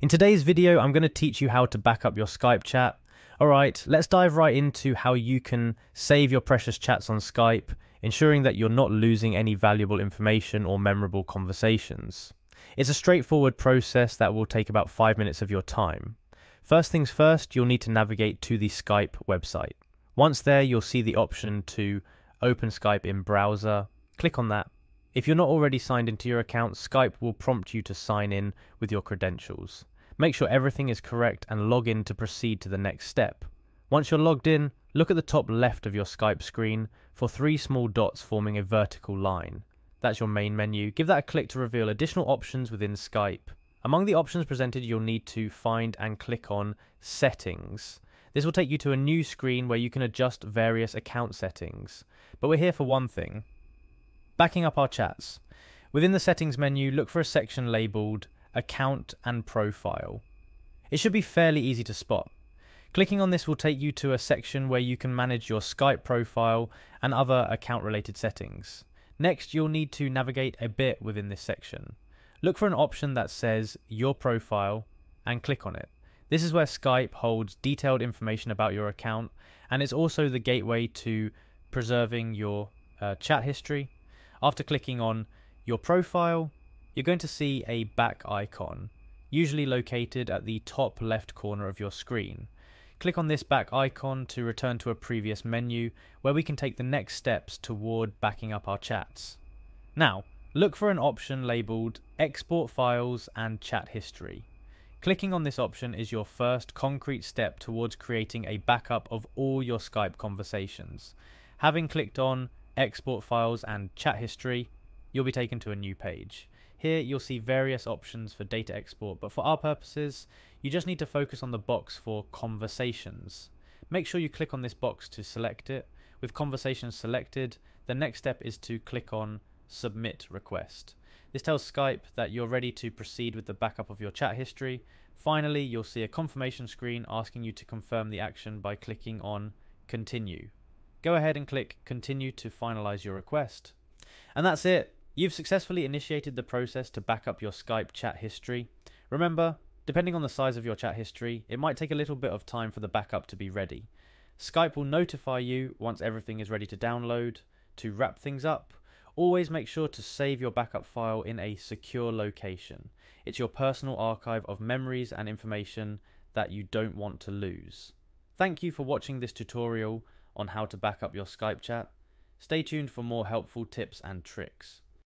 In today's video, I'm going to teach you how to back up your Skype chat. Alright, let's dive right into how you can save your precious chats on Skype, ensuring that you're not losing any valuable information or memorable conversations. It's a straightforward process that will take about 5 minutes of your time. First things first, you'll need to navigate to the Skype website. Once there, you'll see the option to open Skype in browser. Click on that if you're not already signed into your account, Skype will prompt you to sign in with your credentials. Make sure everything is correct and log in to proceed to the next step. Once you're logged in, look at the top left of your Skype screen for three small dots forming a vertical line. That's your main menu. Give that a click to reveal additional options within Skype. Among the options presented, you'll need to find and click on Settings. This will take you to a new screen where you can adjust various account settings. But we're here for one thing Backing up our chats. Within the settings menu, look for a section labelled Account and Profile. It should be fairly easy to spot. Clicking on this will take you to a section where you can manage your Skype profile and other account related settings. Next, you'll need to navigate a bit within this section. Look for an option that says Your Profile and click on it. This is where Skype holds detailed information about your account and it's also the gateway to preserving your uh, chat history after clicking on your profile, you're going to see a back icon, usually located at the top left corner of your screen. Click on this back icon to return to a previous menu where we can take the next steps toward backing up our chats. Now, look for an option labelled Export Files and Chat History. Clicking on this option is your first concrete step towards creating a backup of all your Skype conversations. Having clicked on export files and chat history, you'll be taken to a new page. Here you'll see various options for data export, but for our purposes, you just need to focus on the box for conversations. Make sure you click on this box to select it. With conversations selected, the next step is to click on submit request. This tells Skype that you're ready to proceed with the backup of your chat history. Finally, you'll see a confirmation screen asking you to confirm the action by clicking on continue. Go ahead and click continue to finalize your request. And that's it. You've successfully initiated the process to back up your Skype chat history. Remember, depending on the size of your chat history, it might take a little bit of time for the backup to be ready. Skype will notify you once everything is ready to download. To wrap things up, always make sure to save your backup file in a secure location. It's your personal archive of memories and information that you don't want to lose. Thank you for watching this tutorial on how to back up your Skype chat. Stay tuned for more helpful tips and tricks.